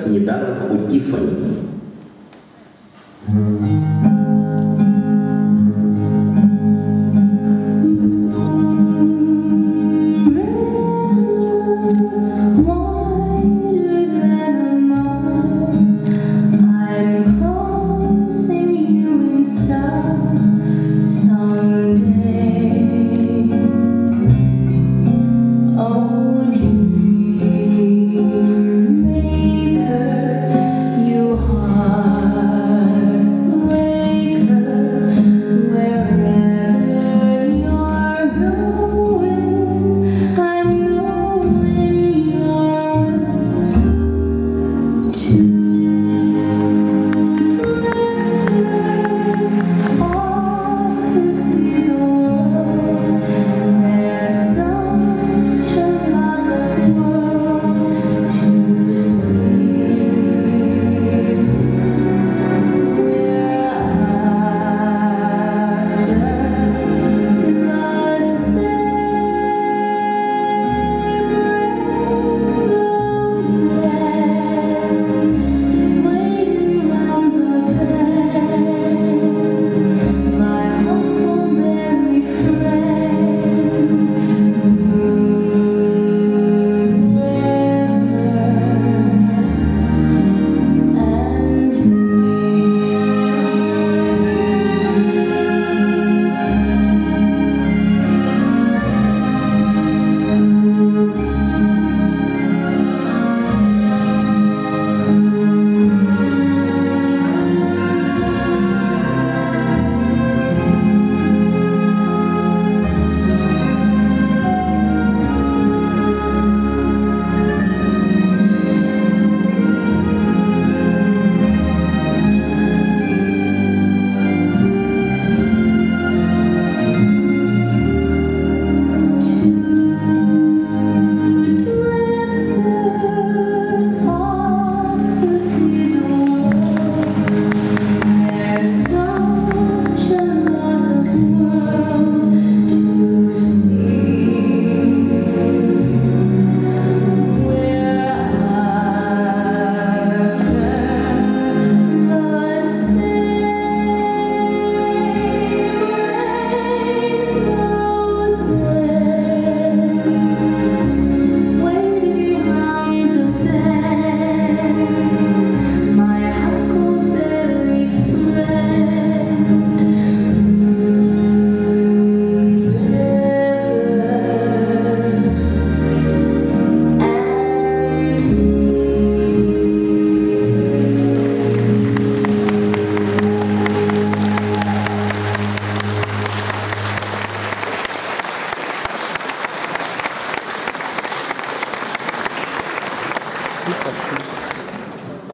сніданок у Тіфані. Super.